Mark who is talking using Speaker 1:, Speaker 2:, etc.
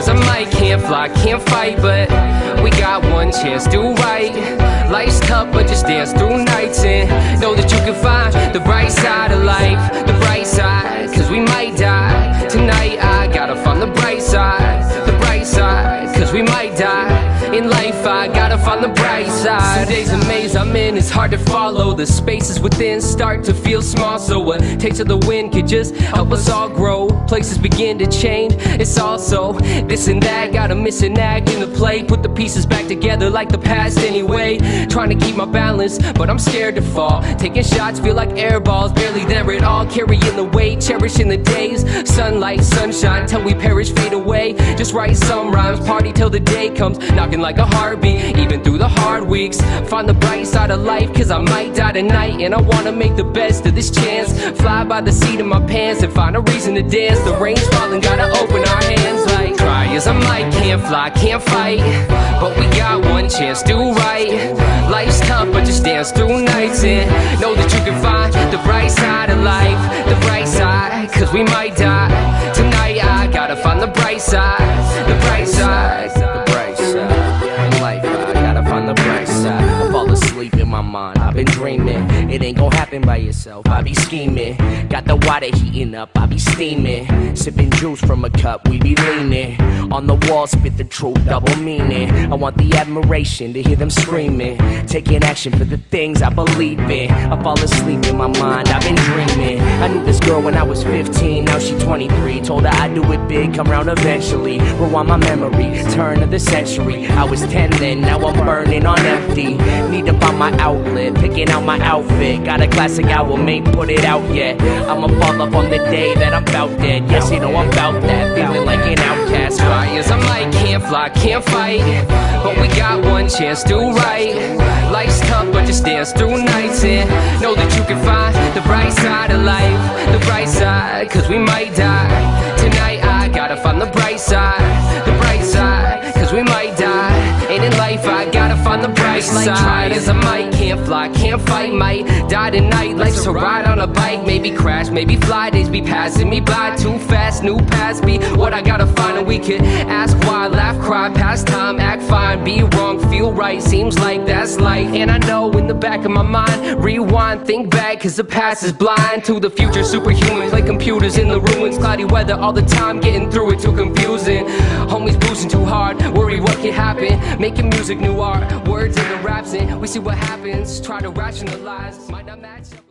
Speaker 1: can't fly, can't fight, but we got one chance, do right. Life's tough, but just dance through nights and know that you can find the bright side of life, I gotta find the bright side. Some days a maze I'm in, it's hard to follow. The spaces within start to feel small. So, a taste of the wind could just help us all grow. Places begin to change. It's also this and that. Gotta a missing act in the play. Put the pieces back together like the past anyway. Trying to keep my balance, but I'm scared to fall. Taking shots feel like air balls, barely there at all. Carrying the weight, cherishing the days. Sunlight, sunshine, till we perish, fade away. Just write some rhymes, party till the day comes. Knocking like a heartbeat, even through the hard weeks. Find the bright side of life, cause I might die tonight. And I wanna make the best of this chance. Fly by the seat of my pants and find a reason to dance. The rain's falling, gotta open our hands like try as I might. Can't fly, can't fight, but we got one chance, do right. Life's tough, but just dance through nights and know that you can find the bright side of life, the bright side, cause we might die. Been dreaming. It ain't gonna happen by yourself, I be scheming. Got the water heating up, I be steaming. Sipping juice from a cup, we be leaning. On the wall, spit the truth, double meaning. I want the admiration to hear them screaming. Taking action for the things I believe in. I fall asleep in my mind, I've been dreaming. I knew this girl when I was 15, now she 23. Told her I'd do it big, come round eventually. Rewind my memory, turn of the century. I was 10 then, now I'm burning on empty. Need to find my outlet, picking out my outfit. Got a classic album, ain't put it out yet. I'ma fall up on the day that I'm about dead. Yes, you know I'm about that, feeling like an outcast. As I'm like, can't fly, can't fight. But we got one chance, do right. Life's tough, but just dance through nights and know that you can find the bright side of life, the bright side, cause we might die. Life I gotta find the bright side. Try as I might, can't fly, can't fight, might die tonight. Life's a ride on a bike, maybe crash, maybe fly. Days be passing me by too fast, new paths be what I gotta find. And we could ask why, laugh, cry, pass time, act fine, be wrong, feel right. Seems like that's life. And I know in the back of my mind, rewind, think back, cause the past is blind to the future. Superhuman, play computers in the ruins, cloudy weather all the time, getting through it too confusing. Homies boosting too hard, worry what could happen. Making music, new art, words in the raps, and we see what happens. Try to rationalize, might not match up.